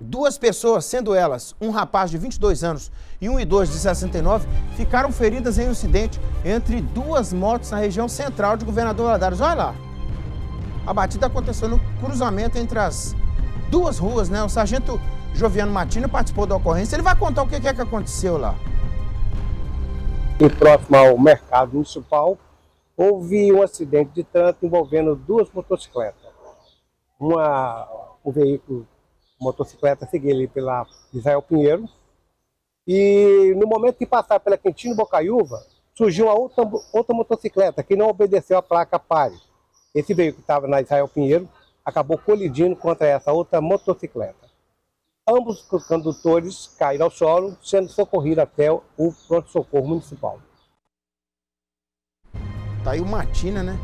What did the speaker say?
Duas pessoas, sendo elas um rapaz de 22 anos e um idoso de 69, ficaram feridas em um incidente entre duas motos na região central de Governador Valadares. Olha lá. A batida aconteceu no cruzamento entre as duas ruas, né? O sargento Joviano Matina participou da ocorrência. Ele vai contar o que é que aconteceu lá. E próximo ao mercado municipal, houve um acidente de trânsito envolvendo duas motocicletas. Uma, o veículo motocicleta seguia ali pela Israel Pinheiro. E no momento que passar pela Quintino Bocaiúva, surgiu uma outra, outra motocicleta que não obedeceu a placa pare. Esse veículo que estava na Israel Pinheiro acabou colidindo contra essa outra motocicleta. Ambos os condutores caíram ao solo, sendo socorridos até o pronto-socorro municipal. Tá aí o Matina, né?